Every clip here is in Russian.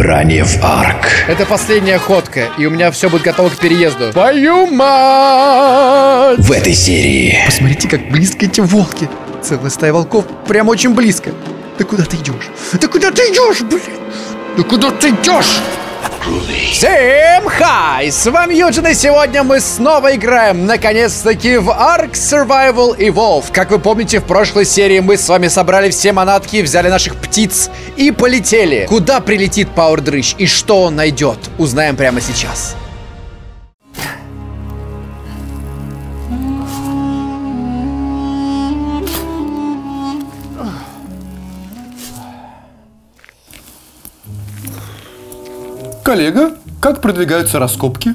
Ранее в Арк. Это последняя ходка, и у меня все будет готово к переезду. Твою мать! В этой серии Посмотрите, как близко эти волки. Целая стая волков прям очень близко. Да куда ты идешь? Да куда ты идешь, блин? Да куда ты идешь? Всем хай! С вами Юджин, и сегодня мы снова играем, наконец-таки, в Ark Survival Evolved. Как вы помните, в прошлой серии мы с вами собрали все манатки, взяли наших птиц и полетели. Куда прилетит Пауэр и что он найдет, узнаем прямо сейчас. Коллега, как продвигаются раскопки?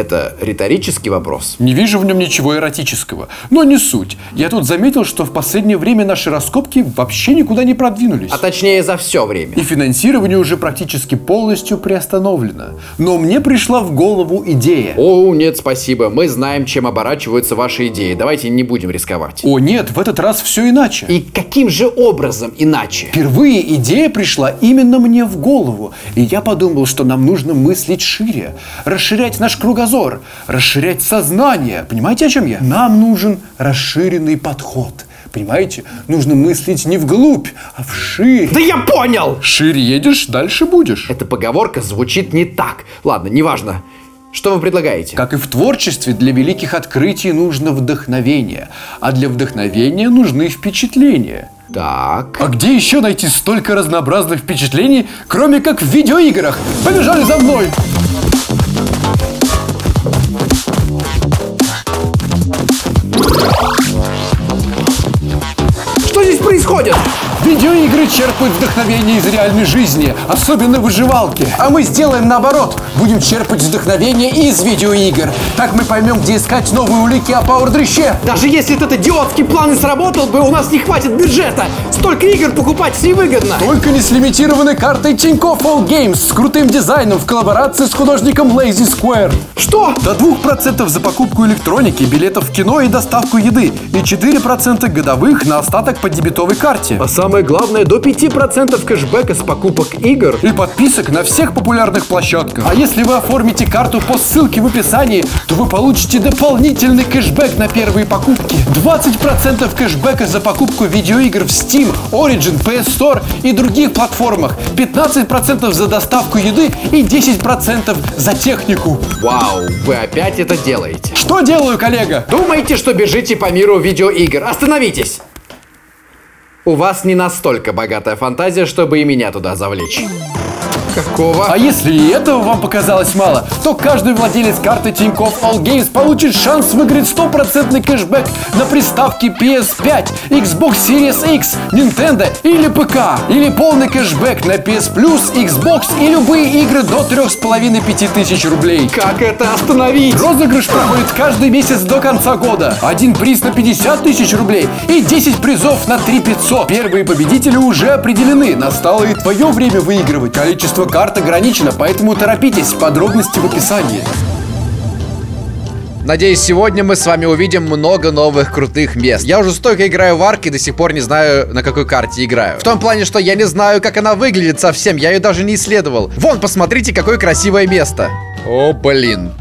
Это риторический вопрос. Не вижу в нем ничего эротического. Но не суть. Я тут заметил, что в последнее время наши раскопки вообще никуда не продвинулись. А точнее, за все время. И финансирование уже практически полностью приостановлено. Но мне пришла в голову идея. О, нет, спасибо. Мы знаем, чем оборачиваются ваши идеи. Давайте не будем рисковать. О нет, в этот раз все иначе. И каким же образом иначе? Впервые идея пришла именно мне в голову. И я подумал, что нам нужно мыслить шире, расширять наш кругозор, расширять сознание. Понимаете, о чем я? Нам нужен расширенный подход. Понимаете? Нужно мыслить не вглубь, а вширь. Да я понял! Шире едешь, дальше будешь. Эта поговорка звучит не так. Ладно, неважно. Что вы предлагаете? Как и в творчестве, для великих открытий нужно вдохновение, а для вдохновения нужны впечатления. Так. А где еще найти столько разнообразных впечатлений, кроме как в видеоиграх? Побежали за мной! Происходит? Видеоигры черпают вдохновение из реальной жизни, особенно выживалки. А мы сделаем наоборот. Будем черпать вдохновение из видеоигр. Так мы поймем, где искать новые улики о пауэр-дрыще. Даже если этот идиотский план и сработал бы, у нас не хватит бюджета. Столько игр покупать невыгодно. Только не с лимитированной картой Тинькофф All Games с крутым дизайном в коллаборации с художником Lazy Square. Что? До 2% за покупку электроники, билетов в кино и доставку еды. И 4% годовых на остаток по дебетовой карте. А самое главное, до 5% кэшбэка с покупок игр. И подписок на всех популярных площадках. А если вы оформите карту по ссылке в описании, то вы получите дополнительный кэшбэк на первые покупки. 20% кэшбэка за покупку видеоигр в Steam, Origin, PS Store и других платформах. 15% за доставку еды и 10% за технику. Вау, вы опять это делаете. Что делаю, коллега? Думаете, что бежите по миру видеоигр? Остановитесь! У вас не настолько богатая фантазия, чтобы и меня туда завлечь. Какого? А если и этого вам показалось мало, то каждый владелец карты Тинькофф All Games получит шанс выиграть стопроцентный кэшбэк на приставки PS5, Xbox Series X, Nintendo или ПК. Или полный кэшбэк на PS Plus, Xbox и любые игры до 3,5-5 тысяч рублей. Как это остановить? Розыгрыш проходит каждый месяц до конца года. Один приз на 50 тысяч рублей и 10 призов на 3 500. Первые победители уже определены. Настало и твое время выигрывать. Количество карт ограничено, поэтому торопитесь. Подробности в описании. Надеюсь, сегодня мы с вами увидим много новых крутых мест. Я уже столько играю в арк и до сих пор не знаю, на какой карте играю. В том плане, что я не знаю, как она выглядит совсем. Я ее даже не исследовал. Вон, посмотрите, какое красивое место. О, блин.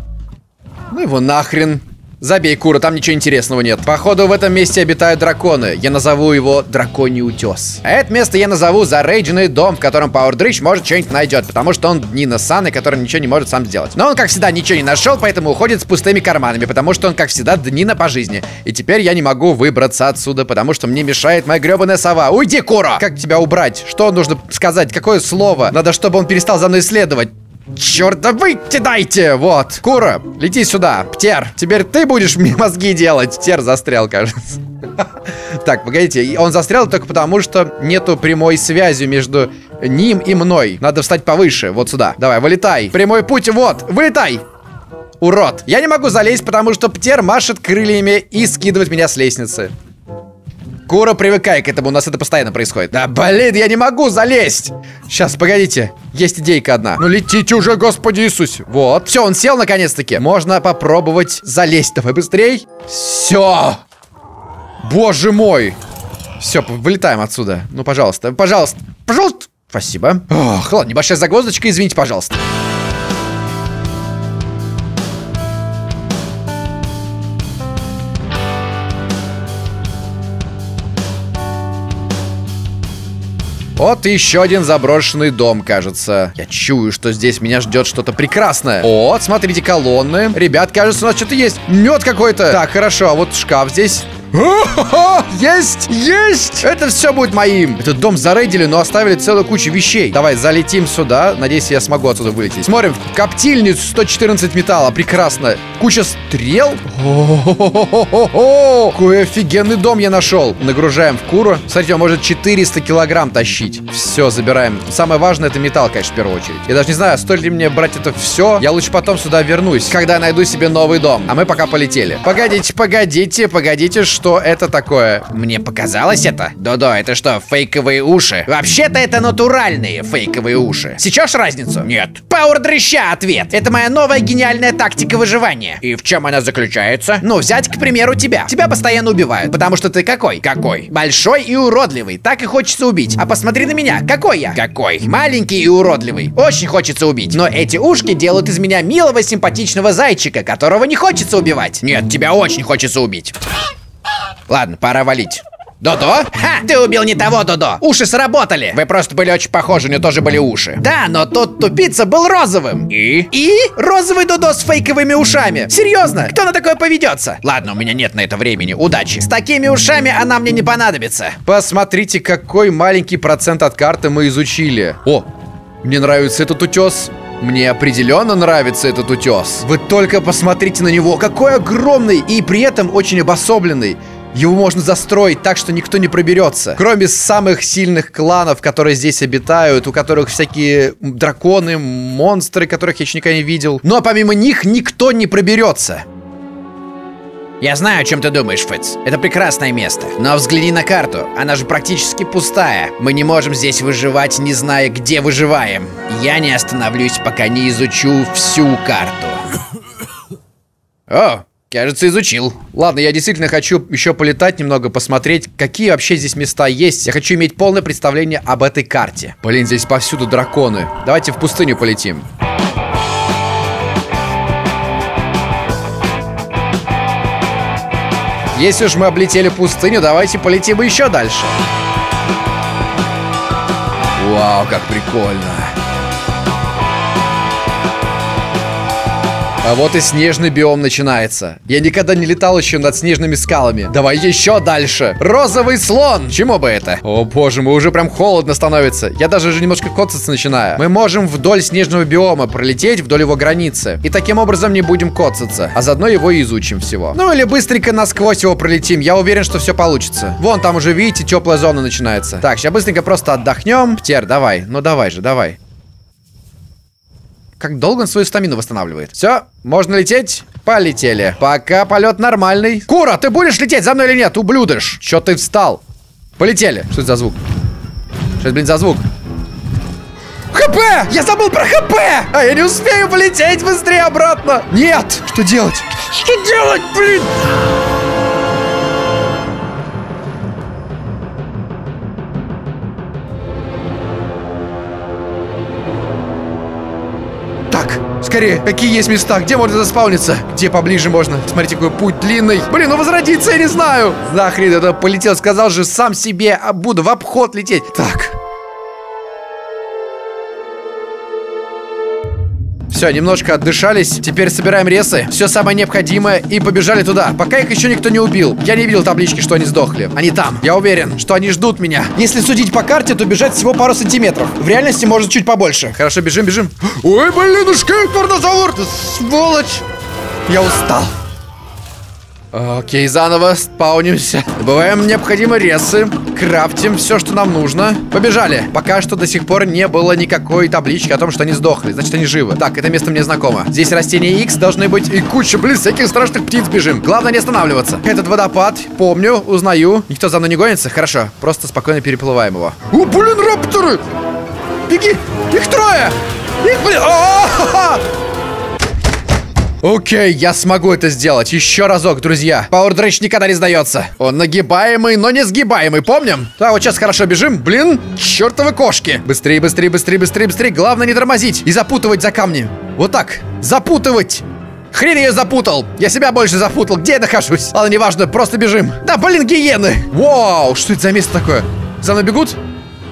Ну его нахрен. Забей, Кура, там ничего интересного нет. Походу, в этом месте обитают драконы. Я назову его Драконий утес. А это место я назову Зарейдженный дом, в котором Пауэр Дрыщ может что-нибудь найдет, потому что он Нина Саны, который ничего не может сам сделать. Но он, как всегда, ничего не нашел, поэтому уходит с пустыми карманами, потому что он, как всегда, Днина по жизни. И теперь я не могу выбраться отсюда, потому что мне мешает моя гребаная сова. Уйди, Кура! Как тебя убрать? Что нужно сказать? Какое слово? Надо, чтобы он перестал за мной следовать. Черт, да выйти дайте! Вот, Кура, лети сюда. Птер, теперь ты будешь мне мозги делать. Птер застрял, кажется. Так, погодите, он застрял только потому, что нету прямой связи между ним и мной. Надо встать повыше, вот сюда. Давай, вылетай. Прямой путь, вот, вылетай. Урод. Я не могу залезть, потому что Птер машет крыльями и скидывает меня с лестницы. Кура, привыкай к этому, у нас это постоянно происходит. Да блин, я не могу залезть. Сейчас, погодите. Есть идейка одна. Ну летите уже, Господи Иисусе. Вот. Все, он сел наконец-таки. Можно попробовать залезть. Давай быстрей. Все. Боже мой. Все, вылетаем отсюда. Ну, пожалуйста, пожалуйста, пожалуйста. Спасибо. Ох, ладно, небольшая загвоздочка, извините, пожалуйста. Вот еще один заброшенный дом, кажется. Я чую, что здесь меня ждет что-то прекрасное. О, смотрите, колонны. Ребят, кажется, у нас что-то есть. Мед какой-то. Так, хорошо, а вот шкаф здесь. О-хо-хо! Есть! Есть! Это все будет моим. Этот дом зарейдили, но оставили целую кучу вещей. Давай, залетим сюда. Надеюсь, я смогу отсюда вылететь. Смотрим. Коптильницу 114 металла. Прекрасно. Куча стрел. О-хо-хо-хо-хо! Какой офигенный дом я нашел. Нагружаем в куру. Смотрите, он может 400 килограмм тащить. Все, забираем. Самое важное это металл, конечно, в первую очередь. Я даже не знаю, стоит ли мне брать это все. Я лучше потом сюда вернусь, когда найду себе новый дом. А мы пока полетели. Погодите, погодите, погодите, что это такое? Мне показалось это? Додо, это что, фейковые уши? Вообще-то это натуральные фейковые уши. Сечешь разницу? Нет. Пауэр дрыща ответ. Это моя новая гениальная тактика выживания. И в чем она заключается? Ну, взять, к примеру, тебя. Тебя постоянно убивают, потому что ты какой? Какой? Большой и уродливый. Так и хочется убить. А посмотри на меня. Какой я? Какой? Маленький и уродливый. Очень хочется убить. Но эти ушки делают из меня милого симпатичного зайчика, которого не хочется убивать. Нет, тебя очень хочется убить. Ладно, пора валить. Додо? Ха! Ты убил не того, Додо! Уши сработали! Вы просто были очень похожи, у него тоже были уши. Да, но тот тупица был розовым. И? И? Розовый Додо с фейковыми ушами. Серьезно? Кто на такое поведется? Ладно, у меня нет на это времени. Удачи. С такими ушами она мне не понадобится. Посмотрите, какой маленький процент от карты мы изучили. О, мне нравится этот утес. Мне определенно нравится этот утес. Вы только посмотрите на него, какой огромный и при этом очень обособленный. Его можно застроить так, что никто не проберется. Кроме самых сильных кланов, которые здесь обитают, у которых всякие драконы, монстры, которых я еще никогда не видел. Ну а помимо них никто не проберется. Я знаю, о чем ты думаешь, Фэтс. Это прекрасное место. Но взгляни на карту. Она же практически пустая. Мы не можем здесь выживать, не зная, где выживаем. Я не остановлюсь, пока не изучу всю карту. О, кажется, изучил. Ладно, я действительно хочу еще полетать немного, посмотреть, какие вообще здесь места есть. Я хочу иметь полное представление об этой карте. Блин, здесь повсюду драконы. Давайте в пустыню полетим. Если уж мы облетели пустыню, давайте полетим еще дальше. Вау, как прикольно. А вот и снежный биом начинается. Я никогда не летал еще над снежными скалами. Давай еще дальше. Розовый слон. Чему бы это? О боже, мы уже прям холодно становится. Я даже уже немножко коцаться начинаю. Мы можем вдоль снежного биома пролететь вдоль его границы. И таким образом не будем коцаться. А заодно его и изучим всего. Ну или быстренько насквозь его пролетим. Я уверен, что все получится. Вон там уже, видите, теплая зона начинается. Так, сейчас быстренько просто отдохнем. Птер, давай. Ну давай же, давай. Как долго он свою стамину восстанавливает? Все, можно лететь? Полетели. Пока полет нормальный. Кура, ты будешь лететь за мной или нет, ублюдыш? Че ты встал? Полетели. Что это за звук? Что это, блин, за звук? ХП! Я забыл про ХП! А я не успею полететь быстрее обратно! Нет! Что делать? Что делать, блин? Скорее, какие есть места? Где можно заспауниться? Где поближе можно? Смотрите, какой путь длинный. Блин, ну возродиться я не знаю. Нахрен это полетел. Сказал же сам себе, а буду в обход лететь. Так. Все, немножко отдышались. Теперь собираем ресы. Все самое необходимое и побежали туда. Пока их еще никто не убил. Я не видел таблички, что они сдохли. Они там. Я уверен, что они ждут меня. Если судить по карте, то бежать всего пару сантиметров. В реальности может чуть побольше. Хорошо, бежим, бежим. Ой, блинушка, торнозавр! Ты сволочь! Я устал. Окей, заново спаунимся. Добываем необходимые ресы. Крафтим все, что нам нужно. Побежали. Пока что до сих пор не было никакой таблички о том, что они сдохли. Значит, они живы. Так, это место мне знакомо. Здесь растения X должны быть и куча, блин, всяких страшных птиц бежим. Главное не останавливаться. Этот водопад, помню, узнаю. Никто за мной не гонится? Хорошо. Просто спокойно переплываем его. О, блин, рапторы! Беги! Их трое! Их, блин! А-а-а! Окей, я смогу это сделать. Еще разок, друзья. Dredge никогда не сдается. Он нагибаемый, но не сгибаемый, помним? Да, вот сейчас хорошо бежим. Блин, чертовы кошки. Быстрее, быстрее, быстрее, быстрее, быстрее. Главное не тормозить и запутывать за камни. Вот так. Запутывать. Хрен я запутал! Я себя больше запутал. Где я нахожусь? Ладно, неважно, просто бежим. Да, блин, гиены! Вау, что это за место такое? За мной бегут?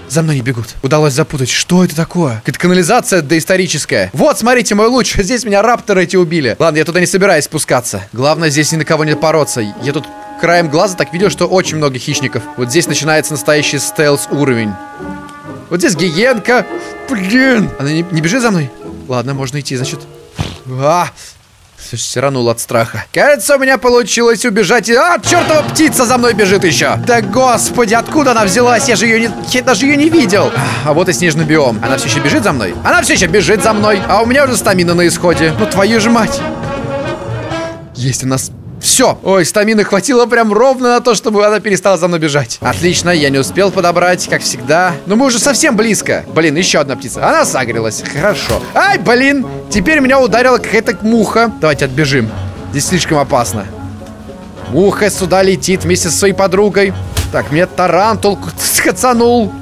За мной не бегут. Удалось запутать. Что это такое? Это канализация доисторическая. Вот, смотрите, мой луч. Здесь меня рапторы эти убили. Ладно, я туда не собираюсь спускаться. Главное, здесь ни на кого не бороться. Я тут краем глаза так видел, что очень много хищников. Вот здесь начинается настоящий стелс уровень. Вот здесь гиенка. Блин. Она не, не бежит за мной? Ладно, можно идти, значит. А, Слушай, ранул от страха. Кажется, у меня получилось убежать. А, чертова птица за мной бежит еще. Да господи, откуда она взялась? Я же ее не... Я даже ее не видел. А вот и снежный биом. Она все еще бежит за мной? Она все еще бежит за мной. А у меня уже стамина на исходе. Ну твою же мать. Есть у нас все. Ой, стамины хватило прям ровно на то, чтобы она перестала за мной бежать. Отлично, я не успел подобрать, как всегда. Но мы уже совсем близко. Блин, еще одна птица. Она согрелась. Хорошо. Ай, блин. Теперь меня ударила какая-то муха. Давайте отбежим. Здесь слишком опасно. Муха сюда летит вместе со своей подругой. Так, мне тарантул скоцанул.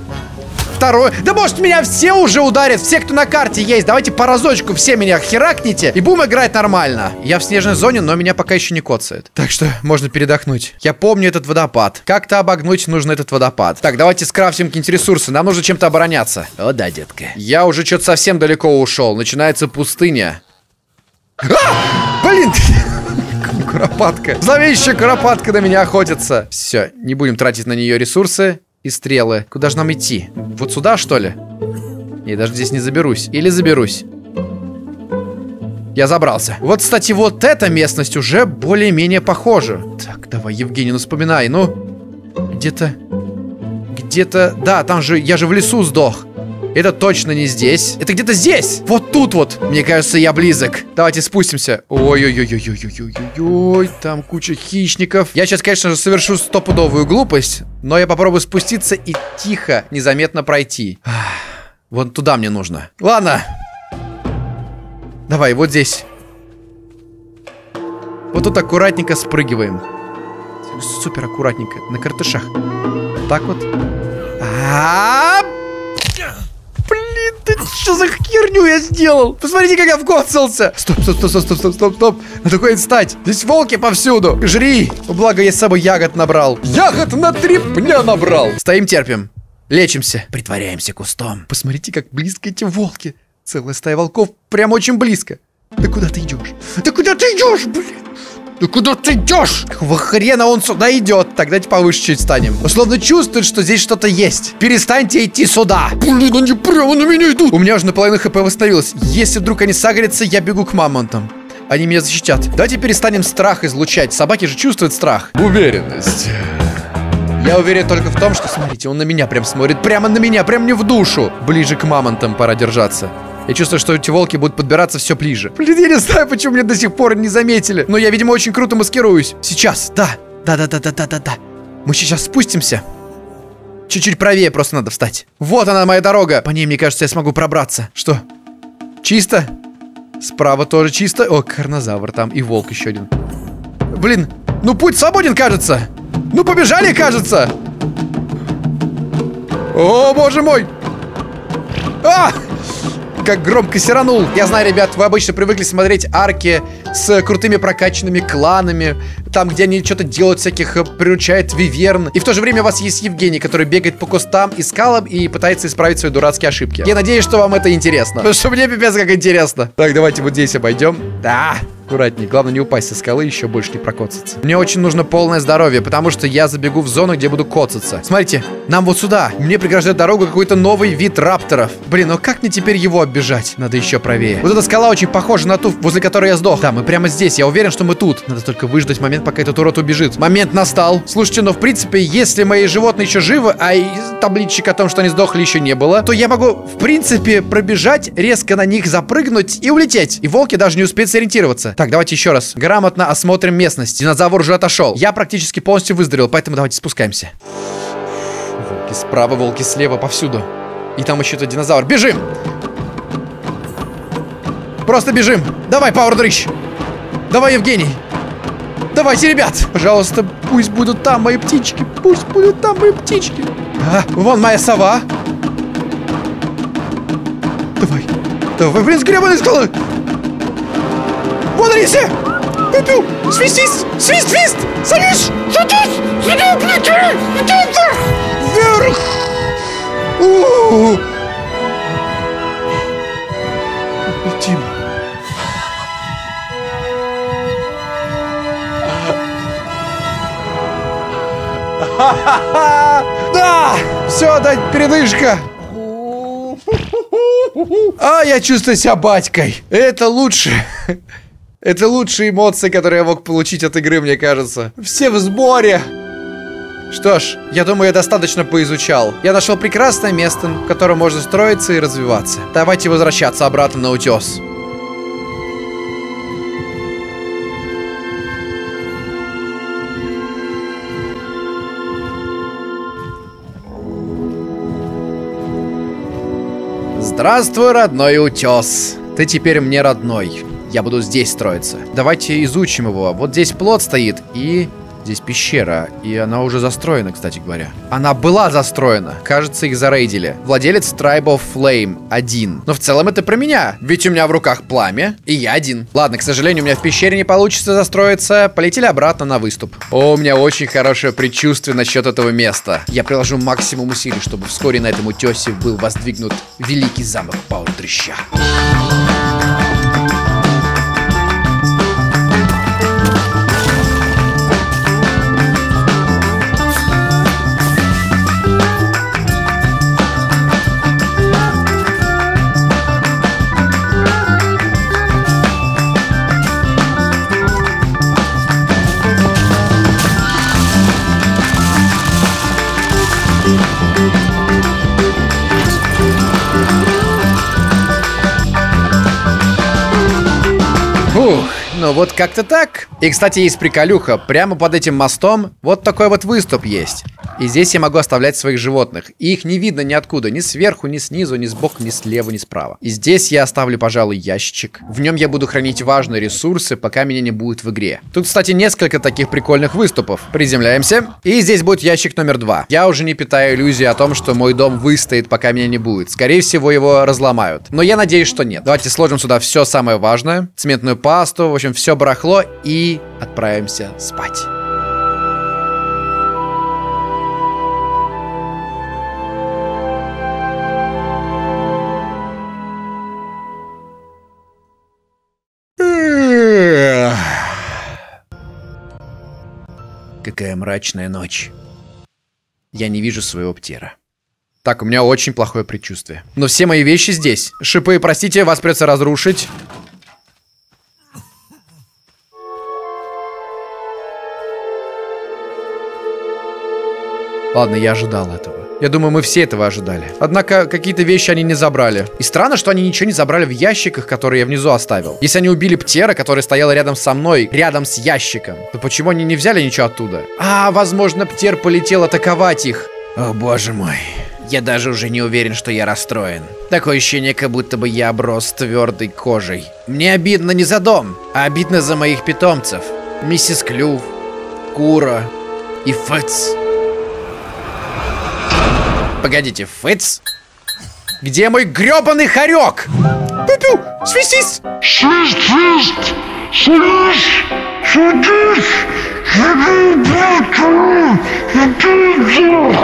Второй. Да может меня все уже ударят, все, кто на карте есть. Давайте по разочку все меня херакните, и будем играть нормально. Я в снежной зоне, но меня пока еще не коцает. Так что можно передохнуть. Я помню этот водопад. Как-то обогнуть нужно этот водопад. Так, давайте скрафтим какие-нибудь ресурсы. Нам нужно чем-то обороняться. О да, детка. Я уже что-то совсем далеко ушел. Начинается пустыня. А! Блин! Куропатка. Зловещая куропатка на меня охотится. Все, не будем тратить на нее ресурсы и стрелы. Куда же нам идти? Вот сюда, что ли? Я даже здесь не заберусь. Или заберусь. Я забрался. Вот, кстати, вот эта местность уже более-менее похожа. Так, давай, Евгений, ну вспоминай. Ну, где-то... Где-то... Да, там же... Я же в лесу сдох. Это точно не здесь. Это где-то здесь. Вот тут вот. Мне кажется, я близок. Давайте спустимся. Ой-ой-ой-ой-ой-ой-ой. Там куча хищников. Я сейчас, конечно же, совершу стопудовую глупость. Но я попробую спуститься и тихо, незаметно пройти. Вон туда мне нужно. Ладно. Давай, вот здесь. Вот тут аккуратненько спрыгиваем. Супер аккуратненько. На картышах. Так вот. А, что за херню я сделал? Посмотрите, как я вкоцался. Стоп, стоп, стоп, стоп, стоп, стоп, стоп, стоп. Надо куда-нибудь встать. Здесь волки повсюду. Жри. Благо, я с собой ягод набрал. Ягод на три пня набрал. Стоим, терпим. Лечимся. Притворяемся кустом. Посмотрите, как близко эти волки. Целая стая волков прям очень близко. Да куда ты идешь? Да куда ты идешь, блин? Да куда ты идешь? Какого хрена он сюда идет? Тогда давайте повыше чуть станем. Условно чувствует, что здесь что-то есть. Перестаньте идти сюда. Блин, они прямо на меня идут. У меня уже наполовину хп восстановилось. Если вдруг они сагрятся, я бегу к мамонтам. Они меня защитят. Давайте перестанем страх излучать. Собаки же чувствуют страх. Уверенность. Я уверен только в том, что, смотрите, он на меня прям смотрит. Прямо на меня, прям мне в душу. Ближе к мамонтам пора держаться. Я чувствую, что эти волки будут подбираться все ближе. Блин, я не знаю, почему меня до сих пор не заметили. Но я, видимо, очень круто маскируюсь. Сейчас, да. Да-да-да-да-да-да-да. Мы сейчас спустимся. Чуть-чуть правее просто надо встать. Вот она, моя дорога. По ней, мне кажется, я смогу пробраться. Что? Чисто? Справа тоже чисто. О, карнозавр там. И волк еще один. Блин, ну путь свободен, кажется. Ну побежали, кажется. О, боже мой. А! Как громко сиранул. Я знаю, ребят, вы обычно привыкли смотреть арки с крутыми прокачанными кланами, там, где они что-то делают, всяких э, приручает виверн. И в то же время у вас есть Евгений, который бегает по кустам и скалам и пытается исправить свои дурацкие ошибки. Я надеюсь, что вам это интересно. Потому что мне пипец как интересно. Так, давайте вот здесь обойдем. Да, Аккуратней. Главное не упасть со скалы, еще больше не прокоцаться. Мне очень нужно полное здоровье, потому что я забегу в зону, где буду коцаться. Смотрите, нам вот сюда. Мне преграждает дорогу какой-то новый вид рапторов. Блин, ну как мне теперь его оббежать? Надо еще правее. Вот эта скала очень похожа на ту, возле которой я сдох. Да, мы прямо здесь. Я уверен, что мы тут. Надо только выждать момент, пока этот урод убежит. Момент настал. Слушайте, но в принципе, если мои животные еще живы, а табличек о том, что они сдохли, еще не было, то я могу, в принципе, пробежать, резко на них запрыгнуть и улететь. И волки даже не успеют сориентироваться. Так, давайте еще раз. Грамотно осмотрим местность. Динозавр уже отошел. Я практически полностью выздоровел, поэтому давайте спускаемся. Волки справа, волки слева, повсюду. И там еще этот динозавр. Бежим! Просто бежим. Давай, Пауэр Дрыщ. Давай, Евгений. Давайте, ребят. Пожалуйста, пусть будут там мои птички. Пусть будут там мои птички. А, вон моя сова. Давай. Давай, блин, с гребаной скалы. Все. Пю-пю. Свистись. Свист, свист. Садись. Садись. Вверх. Летим. Да! Все, да, передышка. А, я чувствую себя батькой. Это лучше. Это лучшие эмоции, которые я мог получить от игры, мне кажется. Все в сборе. Что ж, я думаю, я достаточно поизучал. Я нашел прекрасное место, в котором можно строиться и развиваться. Давайте возвращаться обратно на утес. Здравствуй, родной утес. Ты теперь мне родной. Я буду здесь строиться. Давайте изучим его. Вот здесь плод стоит и... Здесь пещера, и она уже застроена, кстати говоря. Она была застроена. Кажется, их зарейдили. Владелец Tribe of Flame один. Но в целом это про меня. Ведь у меня в руках пламя, и я один. Ладно, к сожалению, у меня в пещере не получится застроиться. Полетели обратно на выступ. О, у меня очень хорошее предчувствие насчет этого места. Я приложу максимум усилий, чтобы вскоре на этом утесе был воздвигнут великий замок Пауэр Дрыща. Вот как-то так. И, кстати, есть приколюха. Прямо под этим мостом вот такой вот выступ есть. И здесь я могу оставлять своих животных. И их не видно ниоткуда. Ни сверху, ни снизу, ни сбоку, ни слева, ни справа. И здесь я оставлю, пожалуй, ящичек. В нем я буду хранить важные ресурсы, пока меня не будет в игре. Тут, кстати, несколько таких прикольных выступов. Приземляемся. И здесь будет ящик номер два. Я уже не питаю иллюзии о том, что мой дом выстоит, пока меня не будет. Скорее всего, его разломают. Но я надеюсь, что нет. Давайте сложим сюда все самое важное. Цементную пасту, в общем, все барахло и отправимся спать. Какая мрачная ночь. Я не вижу своего птера. Так, у меня очень плохое предчувствие. Но все мои вещи здесь. Шипы, простите, вас придется разрушить. Ладно, я ожидал этого. Я думаю, мы все этого ожидали. Однако, какие-то вещи они не забрали. И странно, что они ничего не забрали в ящиках, которые я внизу оставил. Если они убили Птера, который стоял рядом со мной, рядом с ящиком, то почему они не взяли ничего оттуда? А, возможно, Птер полетел атаковать их. О, боже мой. Я даже уже не уверен, что я расстроен. Такое ощущение, как будто бы я оброс твердой кожей. Мне обидно не за дом, а обидно за моих питомцев. Миссис Клюв, Кура и Фэтс. Погодите, Фэтс? Где мой гребаный хорек? Пю-пю, свистись! Свист, свист! Иди вверх!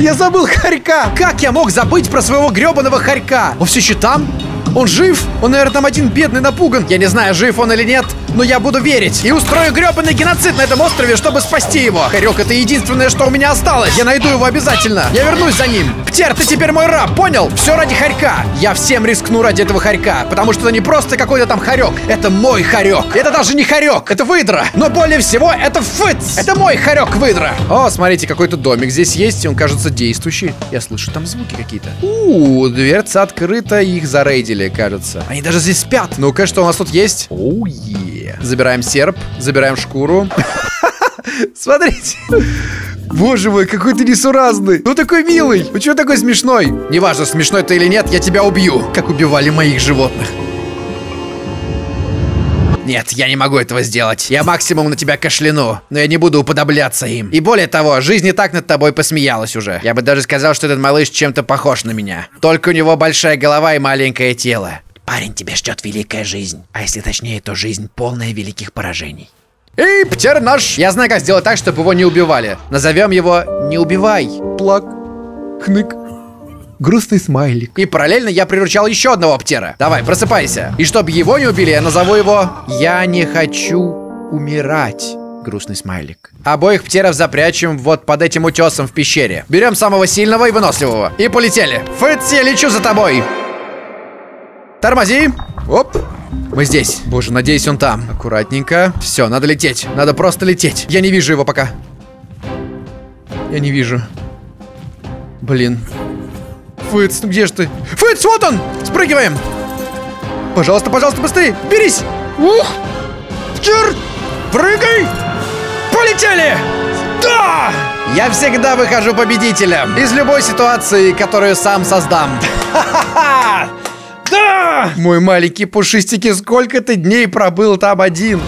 Я забыл хорька! Как я мог забыть про своего гребаного хорька? Он все еще там? Он жив? Он, наверное, там один бедный напуган. Я не знаю, жив он или нет, но я буду верить. И устрою гребаный геноцид на этом острове, чтобы спасти его. Хорек это единственное, что у меня осталось. Я найду его обязательно. Я вернусь за ним. Птер, ты теперь мой раб, понял? Все ради хорька. Я всем рискну ради этого хорька, потому что это не просто какой-то там хорек. Это мой хорек. Это даже не хорек, это выдра. Но более всего, это фыц. Это мой хорек выдра. О, смотрите, какой-то домик здесь есть, и он кажется действующий. Я слышу там звуки какие-то. У, дверца открыта, их зарейдили, кажется. Они даже здесь спят. Ну-ка, что у нас тут есть? Оу, е. Забираем серп, забираем шкуру. Смотрите. Боже мой, какой ты несуразный. Ну такой милый. Ну чего такой смешной? Неважно, смешной ты или нет, я тебя убью. Как убивали моих животных. Нет, я не могу этого сделать. Я максимум на тебя кашляну, но я не буду уподобляться им. И более того, жизнь и так над тобой посмеялась уже. Я бы даже сказал, что этот малыш чем-то похож на меня. Только у него большая голова и маленькое тело. Парень, тебя ждет великая жизнь. А если точнее, то жизнь полная великих поражений. Эй, птер наш! Я знаю, как сделать так, чтобы его не убивали. Назовем его «Не убивай». Плак. Хнык. Грустный смайлик. И параллельно я приручал еще одного птера. Давай, просыпайся. И чтобы его не убили, я назову его «Я не хочу умирать». Грустный смайлик. Обоих птеров запрячем вот под этим утесом в пещере. Берем самого сильного и выносливого. И полетели. Я лечу за тобой. Тормози. Оп. Мы здесь. Боже, надеюсь, он там. Аккуратненько. Все, надо лететь. Надо просто лететь. Я не вижу его пока. Я не вижу. Блин. Фыц, ну где же ты? Фыц, вот он! Спрыгиваем! Пожалуйста, пожалуйста, быстрее! Берись! Ух! Чер! Прыгай! Полетели! Да! Я всегда выхожу победителем из любой ситуации, которую сам создам. Ха-ха-ха! Да! Мой маленький пушистики, сколько ты дней пробыл там один?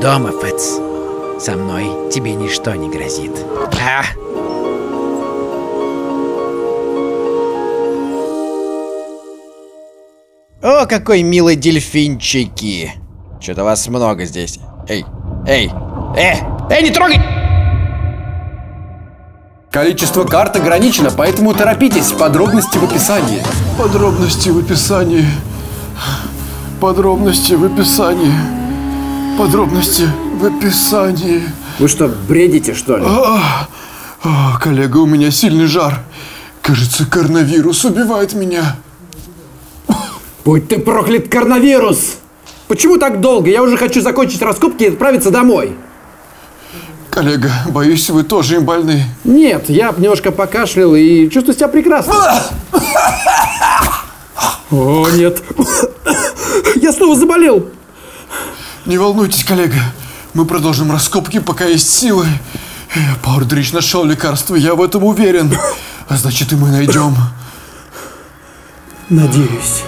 Дома, Фэтс. Со мной тебе ничто не грозит. А! О, какой милый дельфинчики. Что-то вас много здесь. Эй, эй, э, эй, не трогай! Количество карт ограничено, поэтому торопитесь. Подробности в описании. Подробности в описании. Подробности в описании. Подробности в описании. Вы что, бредите, что ли? О, коллега, у меня сильный жар. Кажется, коронавирус убивает меня. Будь ты проклят, коронавирус! Почему так долго? Я уже хочу закончить раскопки и отправиться домой. Коллега, боюсь, вы тоже им больны. Нет, я немножко покашлял и чувствую себя прекрасно. О, нет. Я снова заболел. Не волнуйтесь, коллега. Мы продолжим раскопки, пока есть силы. Пауэрдрич нашел лекарство, я в этом уверен. А значит, и мы найдем. Надеюсь.